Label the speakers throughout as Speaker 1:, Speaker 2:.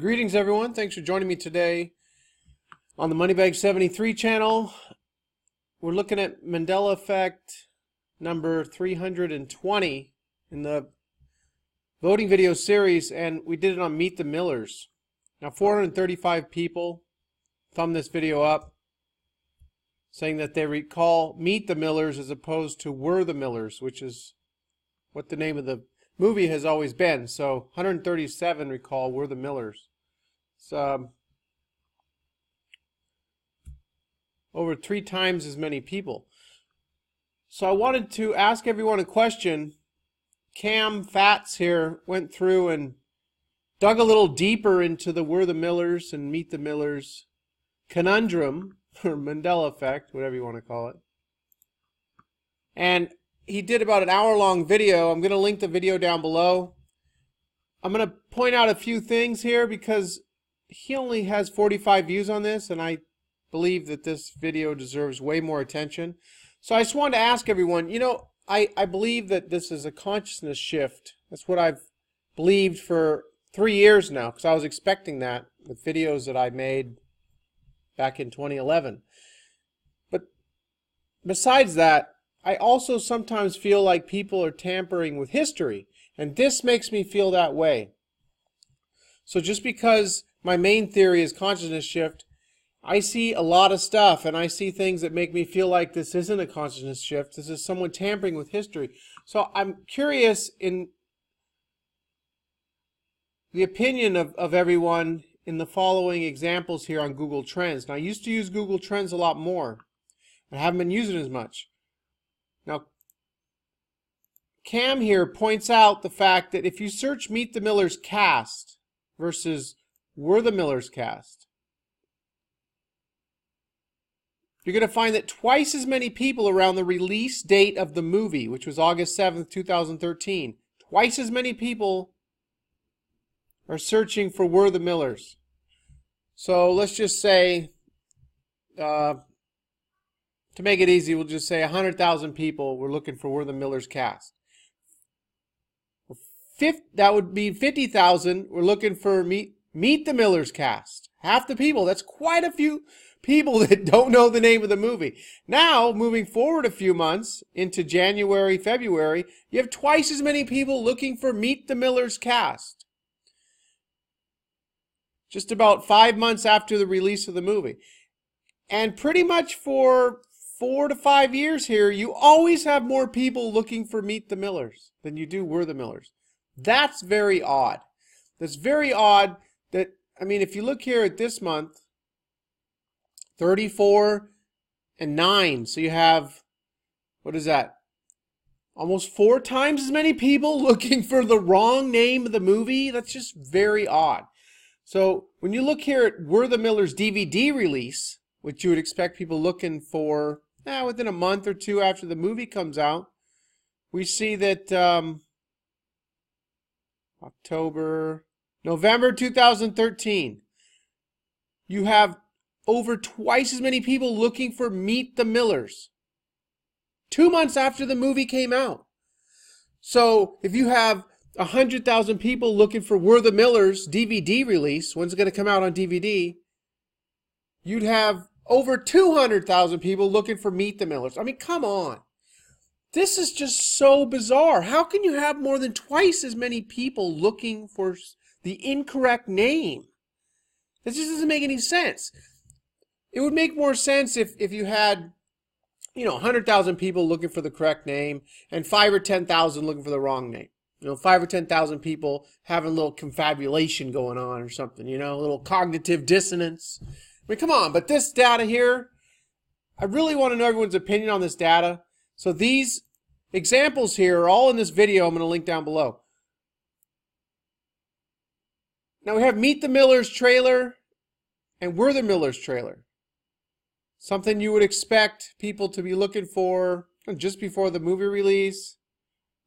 Speaker 1: Greetings, everyone. Thanks for joining me today on the Moneybag 73 channel. We're looking at Mandela Effect number 320 in the voting video series, and we did it on Meet the Millers. Now, 435 people thumb this video up saying that they recall Meet the Millers as opposed to We're the Millers, which is what the name of the movie has always been. So 137 recall We're the Millers. It's um, over three times as many people. So I wanted to ask everyone a question. Kam Fatz here went through and dug a little deeper into the We're the Millers and Meet the Millers conundrum, or Mandela effect, whatever you want to call it. And he did about an hour long video. I'm going to link the video down below. I'm going to point out a few things here because he only has 45 views on this, and I believe that this video deserves way more attention. So I just wanted to ask everyone, you know, I, I believe that this is a consciousness shift. That's what I've believed for three years now, because I was expecting that with videos that I made back in 2011. But besides that, I also sometimes feel like people are tampering with history, and this makes me feel that way. So just because my main theory is consciousness shift, I see a lot of stuff and I see things that make me feel like this isn't a consciousness shift. This is someone tampering with history. So I'm curious in the opinion of, of everyone in the following examples here on Google Trends. Now, I used to use Google Trends a lot more. I haven't been using as much. Now, Kam here points out the fact that if you search Meet the Millers cast versus We're the Millers cast. You're going to find that twice as many people around the release date of the movie, which was August 7th, 2013, twice as many people are searching for We're the Millers. So let's just say, uh, to make it easy, we'll just say 100,000 people were looking for We're the Millers cast. Fifth, that would be 50,000 were looking for Meet Meet the Millers cast. Half the people. That's quite a few people that don't know the name of the movie. Now, moving forward a few months into January, February, you have twice as many people looking for Meet the Millers cast. Just about five months after the release of the movie. And pretty much for four to five years here, you always have more people looking for Meet the Millers than you do We're the Millers. That's very odd. That's very odd that, I mean, if you look here at this month, 34 and 9. So you have, what is that? Almost four times as many people looking for the wrong name of the movie. That's just very odd. So when you look here at We're the Millers DVD release, which you would expect people looking for eh, within a month or two after the movie comes out, we see that um, October, November 2013. You have over twice as many people looking for Meet the Millers. Two months after the movie came out. So if you have 100,000 people looking for We're the Millers DVD release, when's it going to come out on DVD? You'd have over 200,000 people looking for Meet the Millers. I mean, come on. This is just so bizarre. How can you have more than twice as many people looking for the incorrect name? This just doesn't make any sense. It would make more sense if, if you had, you know, 100,000 people looking for the correct name and 5 or 10,000 looking for the wrong name. You know, 5 or 10,000 people having a little confabulation going on or something, you know, a little cognitive dissonance. I mean, come on, but this data here, I really want to know everyone's opinion on this data. So these examples here are all in this video I'm going to link down below. Now we have Meet the Millers trailer and We're the Millers trailer. Something you would expect people to be looking for just before the movie release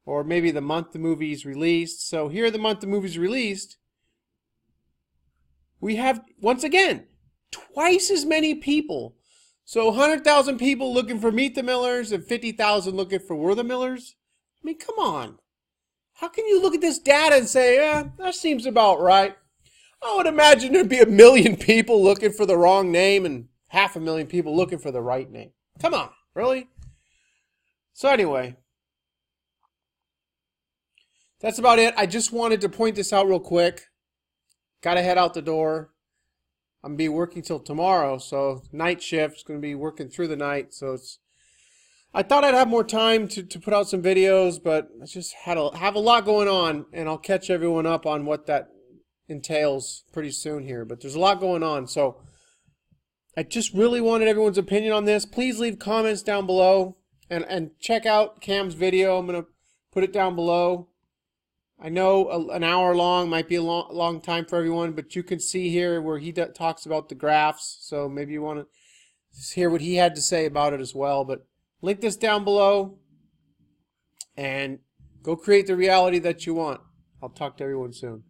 Speaker 1: or maybe the month the movie is released. So here the month the movie is released, we have once again twice as many people so 100,000 people looking for Meet the Millers and 50,000 looking for We're the Millers? I mean, come on. How can you look at this data and say, yeah, that seems about right? I would imagine there'd be a million people looking for the wrong name and half a million people looking for the right name. Come on, really? So, anyway, that's about it. I just wanted to point this out real quick. Got to head out the door. I'm gonna be working till tomorrow, so night shift. shift's gonna be working through the night. So it's. I thought I'd have more time to, to put out some videos, but I just had a have a lot going on, and I'll catch everyone up on what that entails pretty soon here. But there's a lot going on, so I just really wanted everyone's opinion on this. Please leave comments down below, and and check out Kam's video. I'm gonna put it down below. I know a, an hour long might be a long, long time for everyone, but you can see here where he talks about the graphs. So maybe you want to hear what he had to say about it as well. But link this down below and go create the reality that you want. I'll talk to everyone soon.